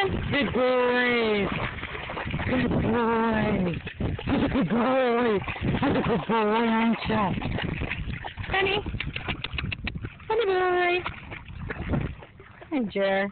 Good boy. Good boy. A good boy. He's a good boy, aren't you? Honey. Honey boy. Hi, Jer.